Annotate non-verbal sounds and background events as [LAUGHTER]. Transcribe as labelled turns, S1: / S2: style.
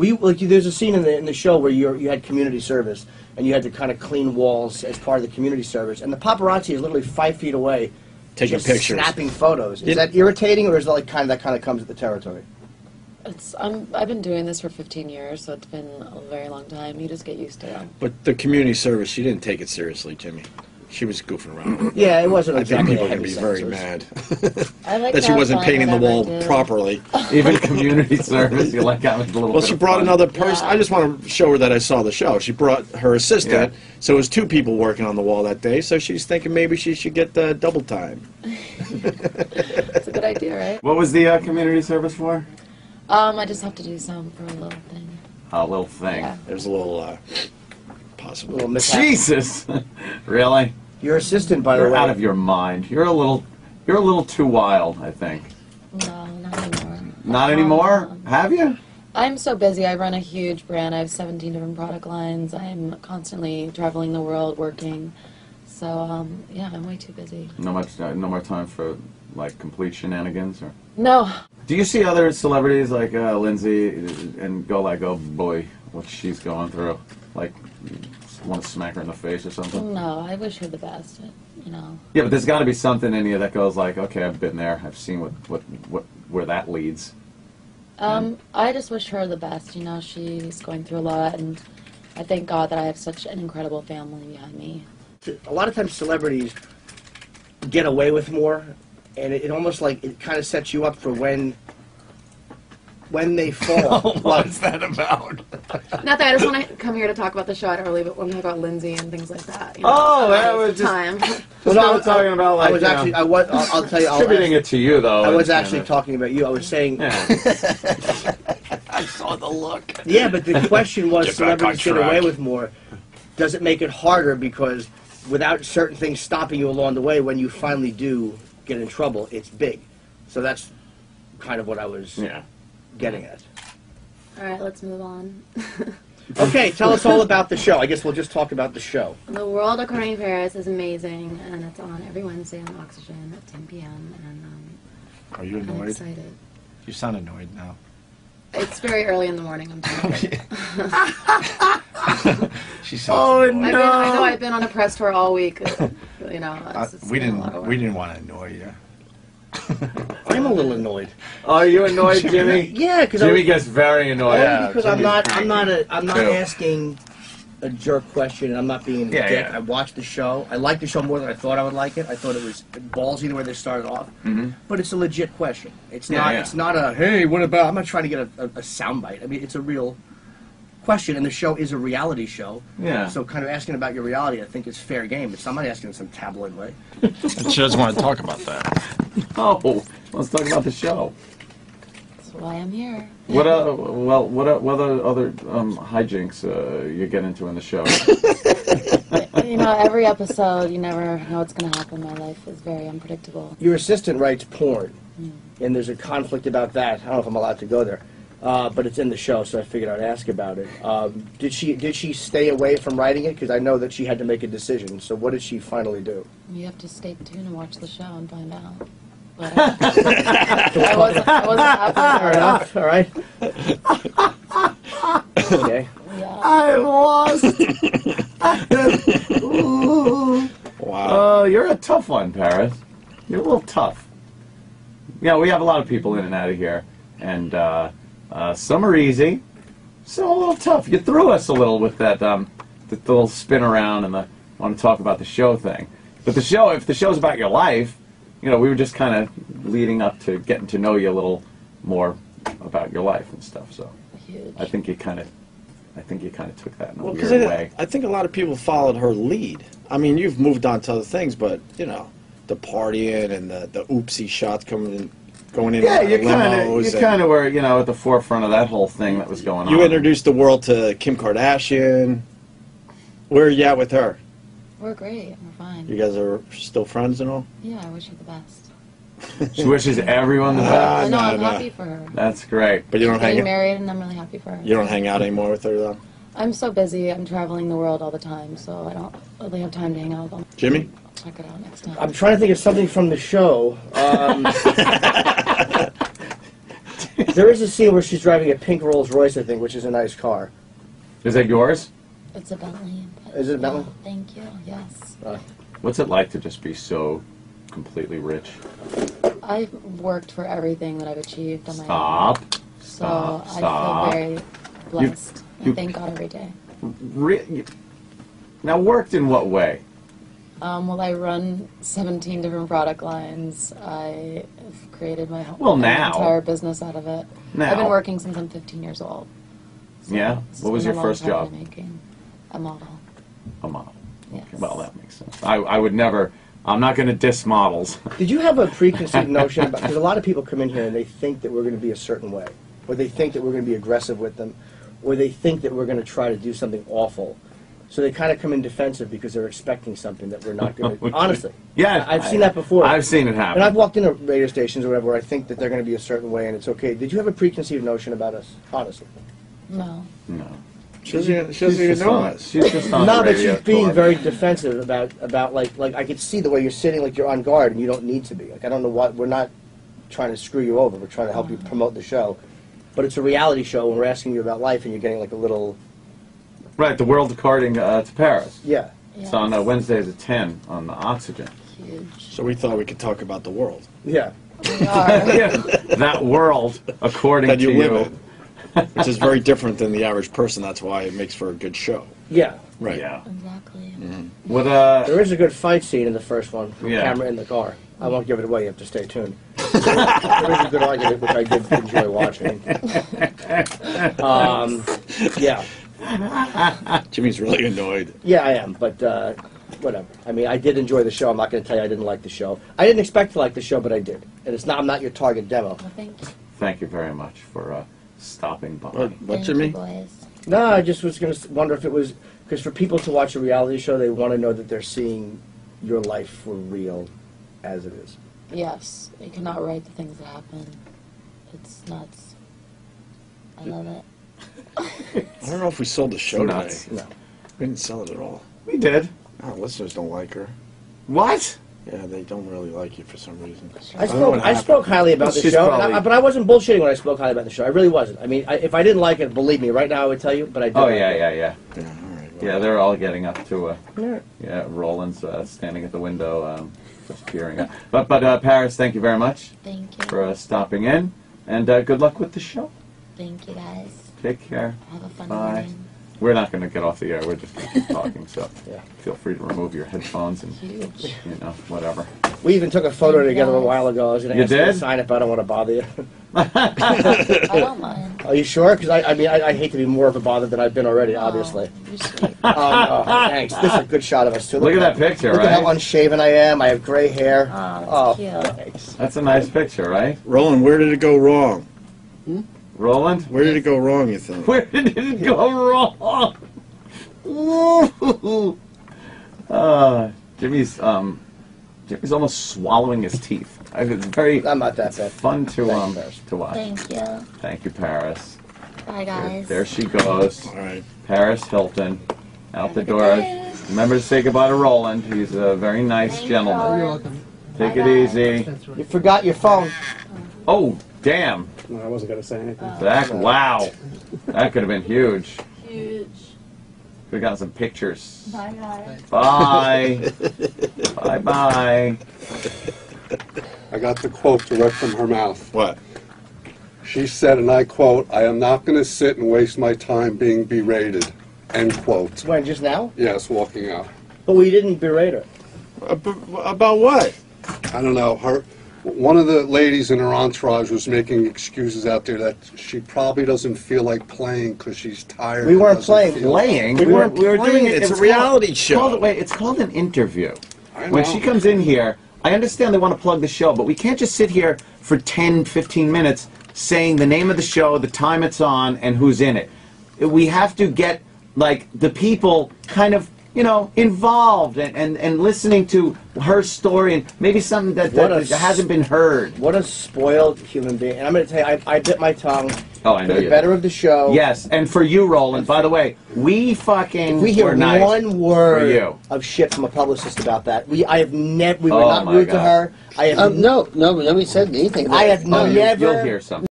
S1: We like there's a scene in the in the show where you you had community service and you had to kind of clean walls as part of the community service, and the paparazzi is literally five feet away,
S2: Taking
S1: just
S2: pictures.
S1: snapping photos. Is
S2: Did-
S1: that irritating, or is that like kind of that kind of comes with the territory?
S3: It's I'm I've been doing this for 15 years, so it's been a very long time. You just get used to it.
S2: But the community service, you didn't take it seriously, Jimmy. She was goofing around. [LAUGHS]
S1: Yeah, it wasn't
S2: I think
S1: exactly.
S2: people
S1: a
S2: are going to
S1: heavy
S2: be very
S1: sentence.
S2: mad
S3: I like [LAUGHS]
S2: that she
S3: have
S2: wasn't
S3: fun
S2: painting the
S3: whenever I
S2: wall
S3: do.
S2: properly. [LAUGHS]
S4: Even community service, you like having a little.
S2: Well,
S4: bit
S2: she
S4: of
S2: brought
S4: fun.
S2: another person.
S3: Yeah.
S2: I just want to show her that I saw the show. She brought her assistant,
S4: Yeah.
S2: so it was two people working on the wall that day. So she's thinking maybe she should get the double time.
S3: It's a good idea, right?
S4: What was the uh, community service for?
S3: Um, I just have to do some for a little thing.
S4: A little thing.
S3: Yeah.
S2: There's a little uh, possible.
S1: Little mishap.
S4: Jesus, [LAUGHS] really?
S1: Your assistant, by the
S4: You're
S1: way.
S4: out of your mind. You're a little, you're a little too wild. I think.
S3: No, not anymore.
S4: Not anymore. Have you?
S3: I'm so busy. I run a huge brand. I have 17 different product lines. I'm constantly traveling the world, working. So um, yeah, I'm way too busy.
S4: No much. Uh, no more time for like complete shenanigans. Or
S3: No,
S4: do you see other celebrities like uh, Lindsay and go like, oh boy, what she's going through? Like, want to smack her in the face or something?
S3: no. I wish her the best. You know.
S4: Yeah, but there's got to be something in you that goes like, okay, I've been there. I've seen what what what where that leads.
S3: Um, I just wish her the best. You know, she's going through a lot, and I thank God that I have such an incredible family behind me.
S1: a lot of times celebrities get away with more, and it, it almost like it kind of sets you up for when when they [LAUGHS] fall. what is
S4: that about? [LAUGHS]
S3: Not that I just want to come here to talk about the show. I don't really, but want to talk about Lindsay and things like that. You
S4: Oh, that was just-
S3: time. [LAUGHS]
S1: Well,
S4: I was talking about like
S1: I was
S4: you know,
S1: actually I was I'll, I'll tell you I'll
S4: attributing
S1: ask-
S4: it to you though.
S1: I was
S4: and-
S1: actually
S4: and,
S1: talking about you. I was saying
S4: Yeah.
S2: I saw the look.
S1: yeah, but the question was
S2: Get back on
S1: celebrities get away
S2: track.
S1: with more. Does it make it harder because without certain things stopping you along the way, when you finally do get in trouble, it's big. So that's kind of what I was
S4: yeah.
S1: Getting it.
S3: All right, let's move on. [LAUGHS]
S1: Okay, tell us all about the show. I guess we'll just talk about the show.
S3: the World According to Paris is amazing, and it's on every Wednesday on Oxygen at 10 p.m. And um,
S2: Are you annoyed?
S3: I'm
S2: annoyed?
S3: excited.
S2: You sound annoyed now.
S3: It's very early in the morning. I'm tired. [LAUGHS] [LAUGHS]
S2: She sounds.
S4: Oh,
S3: I've been, I know I've been on a press tour all week. You know,
S2: Uh,
S3: it's, it's
S2: we
S3: been a lot of
S2: didn't. We didn't want to annoy you.
S1: I'm a little annoyed.
S4: Are you annoyed, [LAUGHS] Jimmy?
S1: Yeah, because
S4: Jimmy gets very annoyed.
S1: Only
S2: yeah,
S1: because I'm not. I'm not a. I'm not
S4: Too.
S1: asking a jerk question, and I'm not being a
S4: Yeah,
S1: dick.
S4: yeah.
S1: I watched the show. I liked the show more than I thought I would like it. I thought it was ballsy the way they started off,
S4: Mhm.
S1: but it's a legit question. It's
S4: Yeah,
S1: not. It's not a hey, what about? I'm not trying to get a, a, a soundbite. I mean, it's a real question, and the show is a reality show.
S4: Yeah.
S1: So, kind of asking about your reality, I think is fair game. It's somebody asking in some tabloid way.
S2: She doesn't want to talk about that. [LAUGHS]
S4: Oh, let's talk about the show.
S3: That's why I'm here.
S4: What uh, well, what uh, what other other um, hijinks uh, you get into in the show? [LAUGHS]
S3: you know, every episode, you never know what's going to happen. My life is very unpredictable.
S1: Your assistant writes porn,
S3: Hmm.
S1: and there's a conflict about that. I don't know if I'm allowed to go there, uh, but it's in the show, so I figured I'd ask about it. Um, did she did she stay away from writing it? Because I know that she had to make a decision. So what did she finally do?
S3: You have to stay tuned and watch the show and find out. But [LAUGHS] uh, I wasn't, I wasn't
S1: Fair
S3: happy.
S1: enough. All right. okay.
S3: Yeah.
S4: I lost.
S2: Wow.
S4: Oh, you're a tough one, Paris. You're a little tough. Yeah, we have a lot of people in and out of here, and uh, uh, some are easy, some a little tough. You threw us a little with that um, the little spin around and the want to talk about the show thing. But the show, if the show's about your life, you know, we were just kind of leading up to getting to know you a little more about your life and stuff. So
S3: Huge.
S4: I think you kind of, I think you kind of took that in a
S2: Well,
S4: weird
S2: 'cause I,
S4: way.
S2: I think a lot of people followed her lead. I mean, you've moved on to other things, but you know, the partying and the, the oopsie shots coming in, going in.
S4: Yeah, you kind of, you kind of were, you know, at the forefront of that whole thing that was going on.
S2: You introduced the world to Kim Kardashian. Where are you at with her?
S3: We're great. We're fine.
S2: You guys are still friends and all?
S3: Yeah, I wish her the best. [LAUGHS]
S4: She wishes everyone the best.
S3: I know,
S2: no,
S3: I'm
S2: no.
S3: happy for her.
S4: That's great.
S2: But you don't
S3: She's getting
S2: hang.
S3: married, and I'm really happy for her.
S2: You don't hang out anymore with her though.
S3: I'm so busy. I'm traveling the world all the time, so I don't really have time to hang out with them.
S2: Jimmy?
S3: I'll check it out next time.
S1: I'm trying to think of something from the show. Um, [LAUGHS] There is a scene where she's driving a pink Rolls Royce, I think, which is a nice car.
S4: Is that yours?
S3: It's a Bentley.
S1: Is it a Bentley?
S3: Yeah, thank you. Yes.
S1: Uh,
S4: What's it like to just be so completely rich?
S3: I've worked for everything that I've achieved on my
S4: Stop.
S3: own. So
S4: Stop.
S3: I
S4: Stop.
S3: feel very blessed.
S4: you-
S3: I thank God every day.
S4: Re- you- now, worked in what way?
S3: Um, well, I run 17 different product lines. I have created my whole
S4: Well, now.
S3: entire business out of it.
S4: Now.
S3: I've been working since I'm 15 years old. So
S4: Yeah? What was your first job?
S3: Making. A model.
S4: A model.
S3: Yes.
S4: Well, that makes sense. I, I would never. I'm not going to diss models. [LAUGHS]
S1: Did you have a preconceived notion about? Because a lot of people come in here and they think that we're going to be a certain way, or they think that we're going to be aggressive with them, or they think that we're going to try to do something awful. So they kind of come in defensive because they're expecting something that we're not going to. [LAUGHS] Honestly,
S4: Yeah,
S1: I- I've seen that before.
S4: I've seen it happen.
S1: And I've walked into radio stations or whatever where I think that they're going to be a certain way and it's okay. Did you have a preconceived notion about us? Honestly.
S3: No.
S4: no.
S2: She doesn't, even- she doesn't even
S4: just
S2: know
S4: on-
S2: us.
S4: She's just on
S1: No,
S4: the
S1: but
S4: radio
S1: she's being
S4: tour.
S1: very defensive about about like like I could see the way you're sitting like you're on guard and you don't need to be. Like I don't know what we're not trying to screw you over. We're trying to help you promote the show. But it's a reality show and we're asking you about life and you're getting like a little
S4: Right, the world according uh, to Paris.
S1: yeah.
S4: It's on uh, Wednesdays at 10 on the Oxygen.
S3: Huge.
S2: So we thought we could talk about the world.
S1: Yeah.
S3: We are. [LAUGHS]
S4: Yeah, that world according
S2: That
S4: to
S2: you
S4: you.
S2: live in. Which is very different than the average person. That's why it makes for a good show.
S1: Yeah.
S2: Right.
S4: Yeah.
S3: exactly.
S4: What uh?
S1: There is a good fight scene in the first one.
S4: Yeah.
S1: Camera in the car. I won't give it away. You have to stay tuned. There is a good argument, which I did enjoy watching. Um, yeah.
S2: Jimmy's really annoyed.
S1: Yeah, I am, but uh, whatever. I mean, I did enjoy the show. I'm not going to tell you I didn't like the show. I didn't expect to like the show, but I did. And it's not. I'm not your target demo.
S3: Well, thank you.
S4: Thank you very much for uh, stopping by.
S2: What, what
S3: thank
S2: Jimmy?
S3: boys.
S1: No, I just was going to wonder if it was because for people to watch a reality show, they want to know that they're seeing your life for real, as it is.
S3: Yes, you cannot write the things that happen. It's nuts. I love it.
S2: I don't know if we sold the show
S4: Nuts.
S2: today.
S1: No.
S2: We didn't sell it at all.
S4: We did.
S2: Our listeners don't like her.
S4: What?
S2: Yeah, they don't really like you for some reason.
S1: I
S2: don't know what
S1: spoke. I
S2: happened.
S1: spoke highly about
S4: Well,
S1: the
S4: she's
S1: show, and
S4: probably-
S1: I, but I wasn't bullshitting when I spoke highly about the show. I really wasn't. I mean, I, if I didn't like it, believe me, right now I would tell you. But I did.
S4: Oh
S1: like
S4: yeah,
S1: it.
S4: yeah, yeah.
S2: Yeah, all right. well,
S4: Yeah, they're all getting up to uh,
S1: Yeah.
S4: yeah. Roland's uh, standing at the window, um, out. But but uh, Paris, thank you very much
S3: Thank you.
S4: for uh, stopping in, and uh, good luck with the show.
S3: Thank you, guys.
S4: Take care.
S3: Have a fun
S4: Bye.
S3: morning.
S4: We're not going to get off the air. We're just going to keep [LAUGHS] talking. So
S1: Yeah.
S4: feel free to remove your headphones and
S3: Huge.
S4: you know whatever.
S1: We even took a photo
S3: you,
S1: together a while ago. I was going
S4: You
S1: to ask you to
S4: did?
S1: sign it, but I don't want to bother you. [LAUGHS]
S3: I don't mind.
S1: Are you sure? Because I, I mean, I, I hate to be more of a bother than I've been already. Oh, obviously.
S3: Oh, you're sweet.
S1: Um, oh, no, thanks. This is a good shot of us too.
S4: Look at that picture,
S1: Look at how
S4: right?
S1: unshaven I am. I have gray hair.
S3: Ah, oh, that's cute.
S1: thanks.
S4: That's a nice picture, right?
S2: Roland, where did it go wrong? Hmm?
S4: Roland,
S2: Where did it go wrong, you think?
S4: where did it go wrong? Ooh. Uh, Jimmy's um, Jimmy's almost swallowing his teeth. I- It's very
S1: I'm not that bad.
S4: fun to
S1: Thank you,
S4: um
S1: Paris.
S4: to watch.
S3: Thank you.
S4: Thank you, Paris.
S3: Bye,
S4: There,
S3: guys.
S4: there she goes,
S2: All right.
S4: Paris Hilton, out the
S3: Have a good
S4: door.
S3: day.
S4: Remember to say goodbye to Roland. He's a very nice
S3: Thanks,
S4: gentleman.
S5: You're welcome.
S4: Take it
S3: Bye-bye.
S4: easy.
S5: Right.
S1: You forgot your phone.
S4: Oh, damn,
S5: No, I wasn't going to say anything. Oh.
S4: Zach! Wow, that could have been huge.
S3: Huge.
S4: Could have gotten some pictures.
S3: Bye, guys.
S4: Bye. [LAUGHS] bye bye.
S6: I got the quote direct from her mouth.
S2: What?
S6: She said, and I quote, I am not going to sit and waste my time being berated. End quote.
S1: When just now?
S6: Yes, walking out.
S1: But we didn't berate her.
S2: About what?
S6: I don't know. Her, one of the ladies in her entourage was making excuses out there that she probably doesn't feel like playing because she's tired.
S1: We weren't playing.
S4: Playing.
S2: We weren't
S4: we were
S2: playing.
S4: doing it.
S2: It's
S4: it was
S2: a reality
S4: called-
S2: show.
S4: Called, wait, it's called an interview. When she comes in here, I understand they want to plug the show, but we can't just sit here for 10, 15 minutes saying the name of the show, the time it's on, and who's in it. We have to get like the people kind of you know involved and, and, and listening to her story and maybe something that,
S1: What
S4: that
S1: a
S4: hasn't been heard.
S1: What a spoiled human being. And I'm going to tell you, I, I bit my tongue
S4: Oh, I
S1: for
S4: know
S1: the
S4: you.
S1: better of the show.
S4: Yes, and for you, Roland. By the way, we fucking
S1: We hear
S4: were nice
S1: one word
S4: you.
S1: of shit from a publicist about that. We, I have never. We were
S4: Oh
S1: not
S4: my
S1: rude to her. I have.
S7: Um, no, no, nobody said anything.
S1: I have
S4: Oh,
S1: never.
S4: You'll hear something.